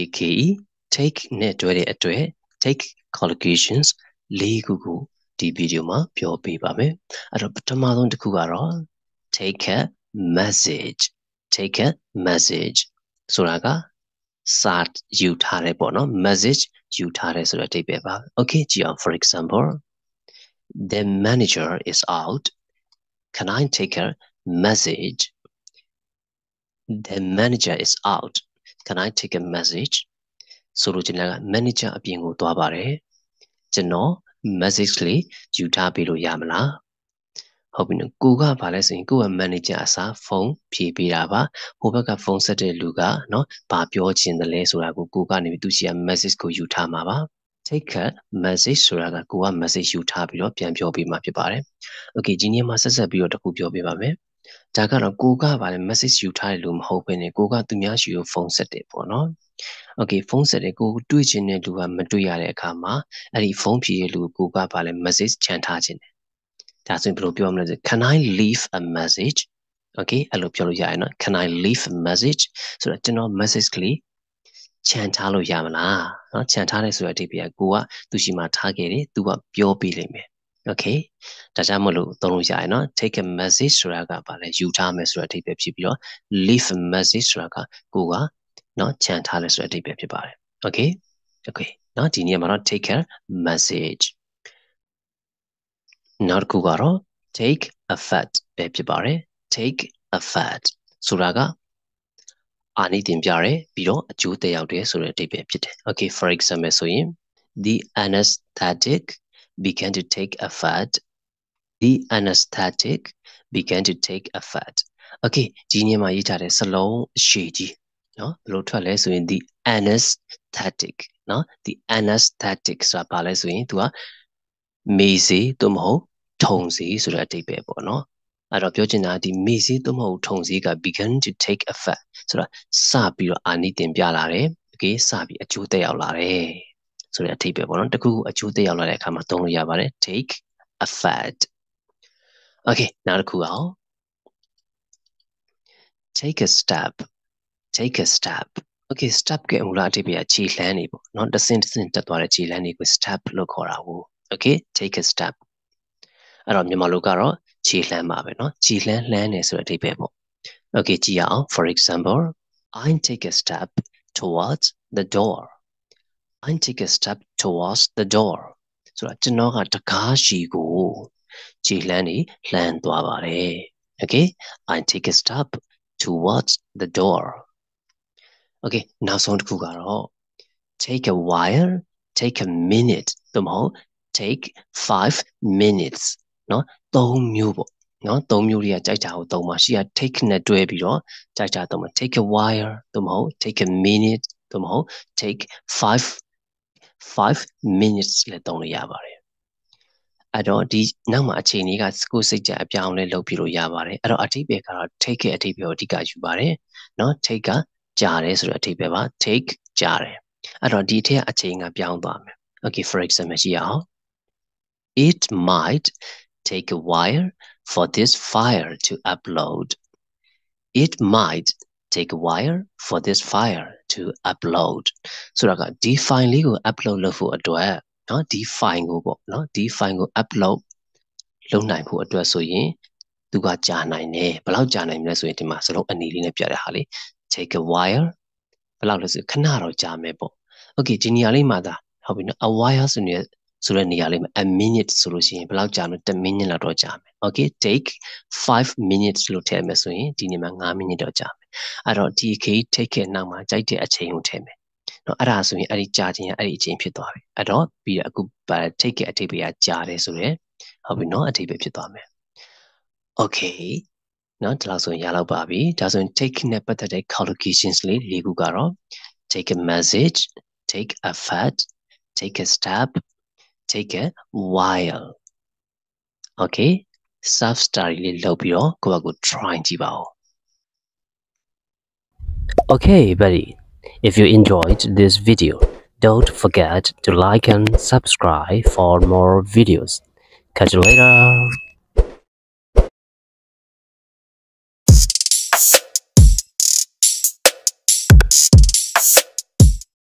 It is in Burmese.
aka take နဲ့တွဲတဲ့အတွက် take collocations လေးခုကိုဒီဗီဒီယိုမှာပြောပြပါမယ်အဲ့တော့ပထမဆုံးတစ်ခုကတော့ take a message take a message ဆိုတာကစာယူထားတယ်ပေါ့နော် message ယူထားတယ်ဆိုတဲ့အဓိပ္ပာယ်ပါ okay ကြည့်အောင် for example the manager is out can i take a message the manager is out can i take a message ဆိုလိုချင်တာက manager အပြင်ကိုသွားပါတယ်ကျွန်တော် message လေးယူထားပေးလို့ရမလားဟုတ်ပြီနော်ကိုကဘာလဲဆိုရင်ကိုက manager အစားဖုန်းဖြေပေးတာပါဟိုဘက်ကဖုန်းဆက်တဲ့လူကနော်ဘာပြောချင်တယ်လဲဆိုတာကိုကိုကနေသူရှိရ message ကိုယူထားမှာပါ take a message ဆိုတာကကိုက message ယူထားပြီးတော့ပြန်ပြောပေးမှာဖြစ်ပါတယ် okay ဒီနေ့မှာဆက်ဆက်ပြီးတော့တခုပြောပေးပါမယ် ဒါကတော့ကိုကဗာလဲ message ယူထားတယ်လို့မဟုတ်ဘဲနဲ့ကိုကသူများရှိကိုဖုန်းဆက်တယ်ပေါ့နော်။ Okay ဖုန်းဆက်တယ်ကိုတွေ့ချင်တဲ့လူကမတွေ့ရတဲ့အခါမှာအဲ့ဒီဖုန်းဖြေတဲ့လူကိုကဗာလဲ message ချန်ထားခြင်းတယ်။ဒါဆိုရင်ဘယ်လိုပြောမလဲဆို Can I leave a message Okay အဲ့လိုပြောလို့ရရင်နော် Can I leave a message ဆိုတော့ကျွန်တော် message ကလေးချန်ထားလို့ရမလားเนาะချန်ထားတယ်ဆိုတဲ့အဓိပ္ပာယ်ကိုကသူရှိမှထားခဲ့တယ်သူကပြောပြလိမ့်မယ် okay ဒါကြောင့်မလို့သုံးလို့ရတယ်နော် take a message ဆိုတာကဘာလဲယူထားမယ်ဆိုတဲ့အဓိပ္ပာယ်ဖြစ်ပြီးတော့ leave a message ဆိုတာကကိုကနော်ခြံထားလဲဆိုတဲ့အဓိပ္ပာယ်ဖြစ်ပါတယ် okay okay နော်ဒီနေ့မှာတော့ take a message နောက်တစ်ခုကတော့ take a fat ပဲဖြစ်ပါတယ် take a fat ဆိုတာကအာနိသင်ပြတယ်ပြီးတော့အကျိုးသက်ရောက်တယ်ဆိုတဲ့အဓိပ္ပာယ်ဖြစ်တယ် okay for example ဆိုရင် the anesthetic began to take a fat. The anesthetic began to take a fat. Okay, ဒီနေ့မှာရေးထားတဲ့စလုံးရှည်ကြီးနော်ဘယ်လိုထွက်လဲဆိုရင် the anesthetic နော် the anesthetic ဆိုတာဘာလဲဆိုရင် तू ကမေစေသို့မဟုတ်ထုံစေဆိုတဲ့အဓိပ္ပာယ်ပေါ့နော်အဲ့တော့ပြောချင်တာဒီမေစေသို့မဟုတ်ထုံစေက began to take effect ဆိုတာစပြီးတော့အာနိသင်ပြလာတယ် okay စပြီးအကျိုးသက်ရောက်လာတယ် ဆိုတဲ့အထိပ္ပယ်ပေါ့နော်တခုခုအကျိုးသက်ရောက်လာတဲ့အခါမှာသုံးလို့ရပါတယ် take effect okay နောက်တစ်ခုအောင် take a step take a step okay step ကမူလအဓိပ္ပာယ်ခြေလှမ်းနေပေါ့เนาะတစ်စင်းတစ်စင်းတက်သွားတဲ့ခြေလှမ်းတွေကို step လို့ခေါ်တာကို okay take a step အဲ့တော့မြန်မာလိုကတော့ခြေလှမ်းပါပဲเนาะခြေလှမ်းလှမ်းနေဆိုတဲ့အဓိပ္ပာယ်ပေါ့ okay ကြည့်ရအောင် for example I take a step towards the door I take a step towards the door ဆိုတာကျွန်တော်ကတကားရှိကိုခြေလှမ်းနေလှမ်းသွားပါတယ် okay I take a step towards the door okay နောက်ဆုံးတစ်ခုကတော့ take a while take a minute သို့မဟုတ် take 5 minutes เนาะ3မျိုးပေါ့နော်၃မျိုးတွေကကြိုက်တာကိုသုံးပါရှိရ take နဲ့တွဲပြီးတော့ကြိုက်တာသုံးပါ take a while သို့မဟုတ် take a minute သို့မဟုတ် take 5 5 minutes လည်းသုံးလို့ရပါတယ်အဲ့တော့ဒီနောက်မှာအချိန်လေးကကိုယ်စိတ်ကြအပြောင်းလဲလုပ်ပြလို့ရပါတယ်အဲ့တော့အထိပ္ပယ်ကတော့ take ရဲ့အထိပ္ပယ်ကိုအဓိကယူပါတယ်เนาะ take ကကြားတယ်ဆိုတဲ့အထိပ္ပယ်ပါ take ကြားတယ်အဲ့တော့ဒီအထက်အချိန်ကပြောင်းသွားမယ် okay for example ကြည့်အောင် it might take a while for this file to upload it might take a while for this file to upload ဆိုတော့ကဒီ file လေးကို upload လုပ်ဖို့အတွက်เนาะဒီ file ကိုပေါ့เนาะဒီ file ကို upload လုပ်နိုင်ဖို့အတွက်ဆိုရင်သူကကြာနိုင်တယ်ဘယ်လောက်ကြာနိုင်မလဲဆိုရင်ဒီမှာစလုံးအနေလေးနဲ့ပြတဲ့ဟာလေး take a while ဘယ်လောက်လဲဆိုခဏတော့ကြာမယ်ပေါ့ okay ဒီနေရာလေးမှာဒါဟုတ်ပြီနော် a while ဆိုနေ ဆိုတဲ့နေရာလေးမှာ a minute ဆိုလို့ရှိရင်ဘယ်လောက်ကြာမလဲ10 minute လောက်တော့ကြာမယ် okay take 5 minutes လို့ထည့်မယ်ဆိုရင်ဒီနေ့မှာ9 minute တော့ကြာမယ်အဲ့တော့ဒီ case take ရဲ့နောက်မှာကြိုက်တဲ့အချိန်ကိုထည့်မယ်နော်အဲ့ဒါဆိုရင်အဲ့ဒီကြာခြင်းကအဲ့ဒီအချိန်ဖြစ်သွားပြီအဲ့တော့ပြီးတော့အခု take ရဲ့အထိပ္ပယ်ကကြာတယ်ဆိုရင်ဟုတ်ပြီနော်အထိပ္ပယ်ဖြစ်သွားမယ် okay နော်ဒီလောက်ဆိုရင်ရလောက်ပါပြီဒါဆိုရင် take နဲ့ပတ်သက်တဲ့ collocations လေး၄ခုကတော့ take a message take a fat take a step take a while okay self study လေးလုပ်ပြီးတော့ကိုယ့်ဘက်ကို try ကြည့်ပါဦး Okay buddy if you enjoyed this video don't forget to like and subscribe for more videos catch you later